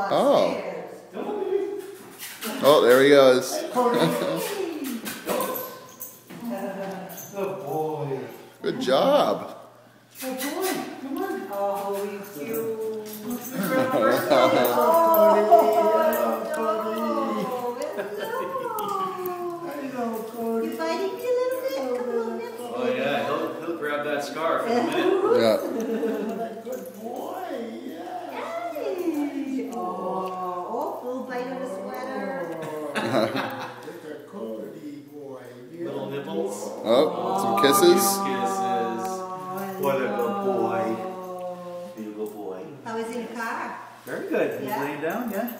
Oh. Oh, there he goes. Good boy. Good job. Good boy. Come on. Oh, you cute. Hello, Cody. You fighting me a little bit? Come on, Nicky. Oh yeah, he'll, he'll grab that scarf in a minute. Yeah. Little nipples. Oh, some kisses. Kisses. What a good boy. Be a good boy. How is he in the car? Very good. He's Yeah. laying down, yeah?